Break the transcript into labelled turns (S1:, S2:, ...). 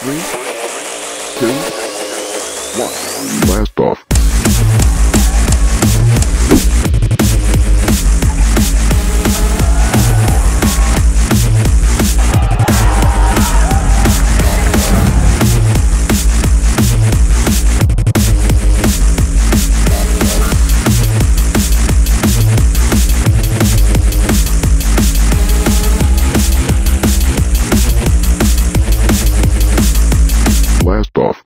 S1: Three, two, one. Blast off.